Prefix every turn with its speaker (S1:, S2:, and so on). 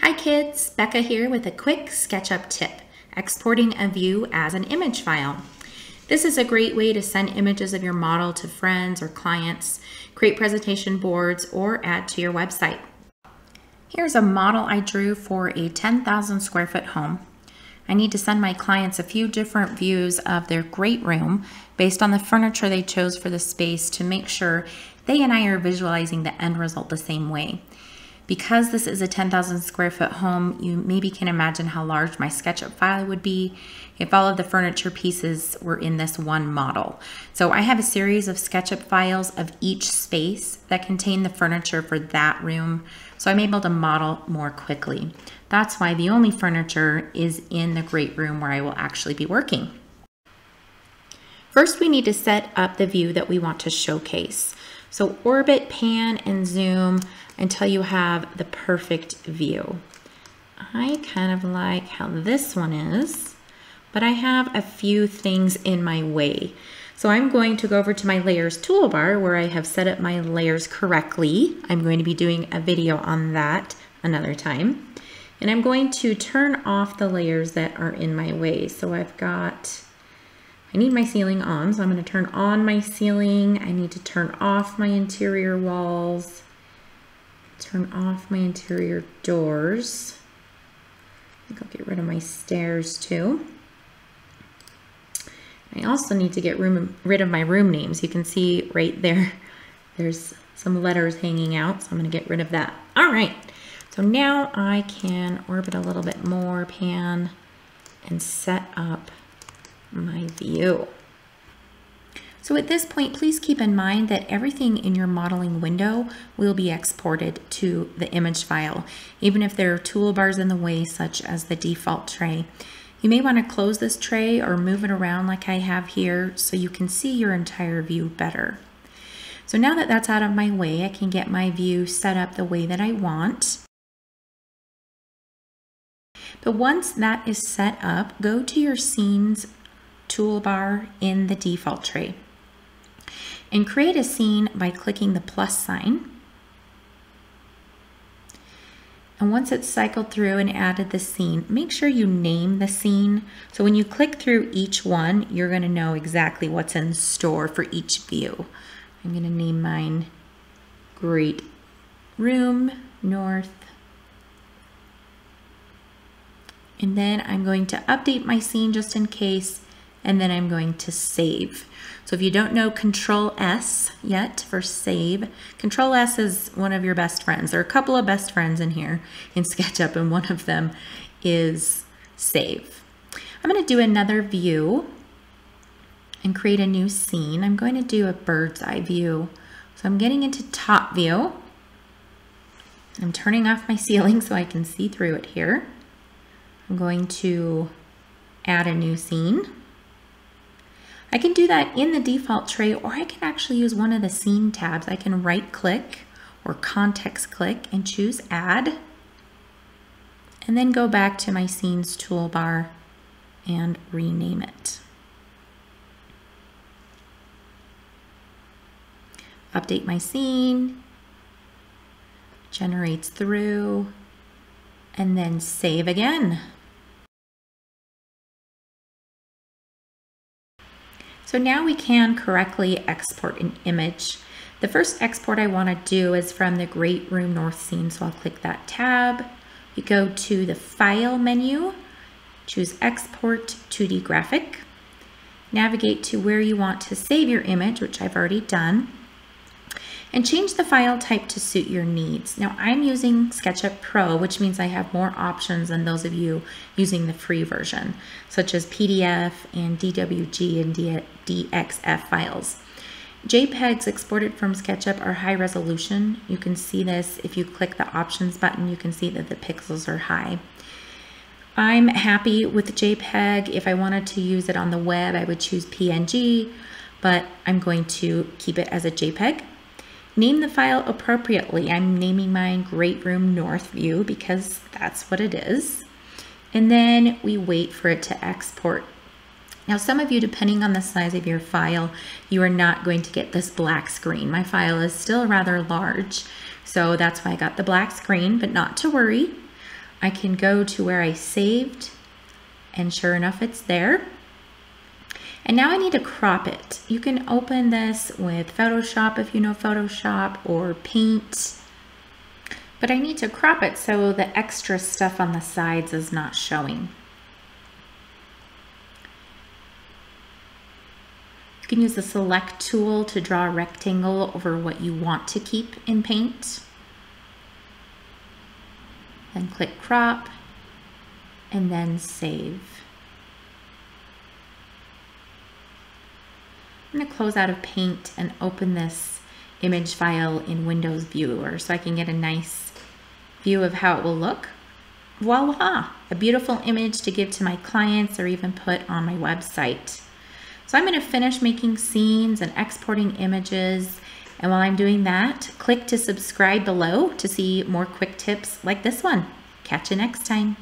S1: Hi kids, Becca here with a quick SketchUp tip, exporting a view as an image file. This is a great way to send images of your model to friends or clients, create presentation boards, or add to your website. Here's a model I drew for a 10,000 square foot home. I need to send my clients a few different views of their great room based on the furniture they chose for the space to make sure they and I are visualizing the end result the same way. Because this is a 10,000 square foot home, you maybe can imagine how large my SketchUp file would be if all of the furniture pieces were in this one model. So I have a series of SketchUp files of each space that contain the furniture for that room, so I'm able to model more quickly. That's why the only furniture is in the great room where I will actually be working. First, we need to set up the view that we want to showcase. So orbit, pan, and zoom until you have the perfect view. I kind of like how this one is, but I have a few things in my way. So I'm going to go over to my layers toolbar where I have set up my layers correctly. I'm going to be doing a video on that another time. And I'm going to turn off the layers that are in my way. So I've got, I need my ceiling on, so I'm gonna turn on my ceiling. I need to turn off my interior walls turn off my interior doors. I think I'll get rid of my stairs too. I also need to get room, rid of my room names. You can see right there, there's some letters hanging out, so I'm gonna get rid of that. All right, so now I can orbit a little bit more, pan, and set up my view. So at this point, please keep in mind that everything in your modeling window will be exported to the image file, even if there are toolbars in the way, such as the default tray. You may want to close this tray or move it around like I have here so you can see your entire view better. So now that that's out of my way, I can get my view set up the way that I want. But once that is set up, go to your scenes toolbar in the default tray and create a scene by clicking the plus sign. And once it's cycled through and added the scene, make sure you name the scene. So when you click through each one, you're gonna know exactly what's in store for each view. I'm gonna name mine Great Room North. And then I'm going to update my scene just in case and then I'm going to save. So if you don't know Control S yet for save, Control S is one of your best friends. There are a couple of best friends in here in SketchUp and one of them is save. I'm going to do another view and create a new scene. I'm going to do a bird's eye view. So I'm getting into top view. I'm turning off my ceiling so I can see through it here. I'm going to add a new scene. I can do that in the default tray or I can actually use one of the scene tabs. I can right click or context click and choose add and then go back to my scenes toolbar and rename it. Update my scene, generates through, and then save again. So now we can correctly export an image. The first export I want to do is from the Great Room North scene. So I'll click that tab. You go to the File menu, choose Export 2D Graphic. Navigate to where you want to save your image, which I've already done and change the file type to suit your needs. Now I'm using SketchUp Pro, which means I have more options than those of you using the free version, such as PDF and DWG and DXF files. JPEGs exported from SketchUp are high resolution. You can see this if you click the options button, you can see that the pixels are high. I'm happy with JPEG. If I wanted to use it on the web, I would choose PNG, but I'm going to keep it as a JPEG. Name the file appropriately. I'm naming mine Great Room North View because that's what it is. And then we wait for it to export. Now some of you, depending on the size of your file, you are not going to get this black screen. My file is still rather large, so that's why I got the black screen, but not to worry. I can go to where I saved and sure enough it's there. And now I need to crop it. You can open this with Photoshop if you know Photoshop or Paint. But I need to crop it so the extra stuff on the sides is not showing. You can use the select tool to draw a rectangle over what you want to keep in Paint. Then click crop and then save. To close out of Paint and open this image file in Windows Viewer so I can get a nice view of how it will look. Voila, a beautiful image to give to my clients or even put on my website. So I'm going to finish making scenes and exporting images. And while I'm doing that, click to subscribe below to see more quick tips like this one. Catch you next time.